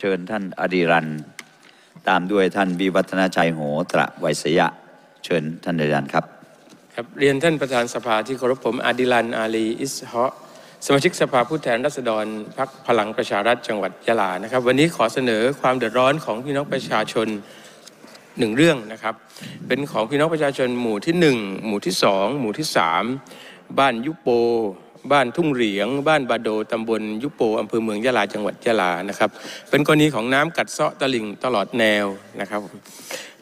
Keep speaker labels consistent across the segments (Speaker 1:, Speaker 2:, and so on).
Speaker 1: เชิญท่านอดีรัน ตามด้วยท่านวิวัฒนาชัยโหตระไวยสยะ เชิญท่านอดีรันครับ
Speaker 2: ครับเรียนท่านประธานสภาที่เคารพผมอดิลันอาลีอิสฮะสมาชิกสภาผู้แทนราษฎรพรรคพลังประชารัฐจังหวัดยะลานะครับ วันนี้ขอเสนอความเดือดร้อนของพี่น้องประชาชนหนึ่งเรื่องนะครับ เป็นของพี่น้องประชาชนหมู่ที่หนึ่งหมู่ที่สองหมู่ที่สามบ้านยุโป บ้านทุ่งเหรียง บ้านบาโดตำบลยุโปอำเภอเมืองยะลาจังหวัดยะลานะครับ เป็นกรณีของน้ำกัดเซาะตลิ่งตลอดแนวนะครับ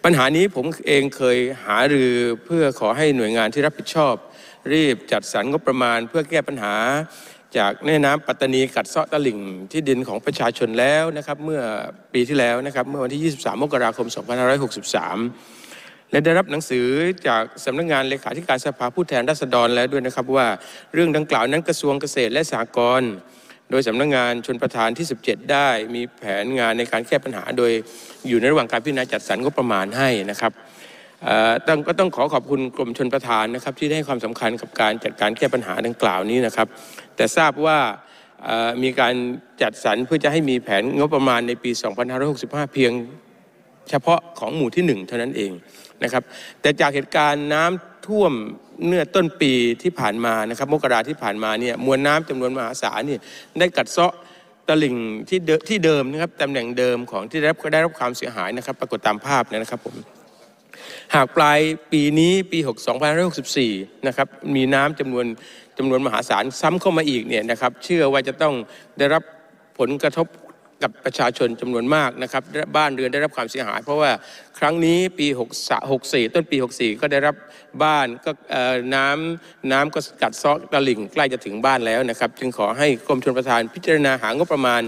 Speaker 2: ปัญหานี้ผมเองเคยหารือเพื่อขอให้หน่วยงานที่รับผิดชอบ รีบจัดสรรงบประมาณเพื่อแก้ปัญหาจากแม่น้ำปัตตานีกัดเซาะตลิ่งที่ดินของประชาชนแล้วนะครับ เมื่อปีที่แล้วนะครับ เมื่อวันที่ 23 มกราคม 2563 และได้รับหนังสือจากสำนักงานเลขาธิการสภาผู้แทนราษฎรแล้วด้วยนะครับว่าเรื่องดังกล่าวนั้นกระทรวงเกษตรและสหกรณ์โดยสำนักงานชนประธานที่ 17 ได้มีแผนงานในการแก้ปัญหา โดยอยู่ในระหว่างการพิจารณาจัดสรรงบประมาณให้นะครับต้องก็ต้องขอขอบคุณกรมชนประธานนะครับที่ได้ให้ความสำคัญกับการจัดการแก้ปัญหาดังกล่าวนี้นะครับ แต่ทราบว่ามีการจัดสรรเพื่อจะให้มีแผนงบประมาณในปี 2565 เพียง เฉพาะของหมู่ที่หนึ่งเท่านั้นเองนะครับ แต่จากเหตุการณ์น้ำท่วมเมื่อต้นปีที่ผ่านมานะครับมกราที่ผ่านมาเนี่ยมวลน้ำจำนวนมหาศาลเนี่ยได้กัดเซาะตลิ่งที่เดิที่เดิมนะครับตำแหน่งเดิมของที่ได้รับก็ได้รับความเสียหายนะครับ ปรากฏตามภาพเนยนะครับผมหากปลายปีนี้ปี2564 นะครับมีน้ำจำนวนจำนวนมหาศาลซ้ำเข้ามาอีกเนี่ยนะครับ เชื่อว่าจะต้องได้รับผลกระทบ กับประชาชนจำนวนมากนะครับบ้านเรือนได้รับความเสียหาย เพราะว่าครั้งนี้ปี64 ต้นปี 64 ก็ได้รับบ้านก็เอ่อน้ำน้ำก็กัดซาะตลิ่งใกล้จะถึงบ้านแล้วนะครับ จึงขอให้กรมชลประทานพิจารณาหางบประมาณ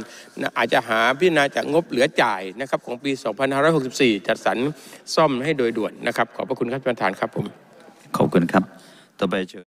Speaker 2: อาจจะหาพิจารณาจากงบเหลือจ่ายนะครับของปี 2564 จัดสรรซ่อมให้โดยด่วนนะครับ ขอบพระคุณครับท่านประธานครับผม
Speaker 1: ขอบคุณครับต่อไปเชิญ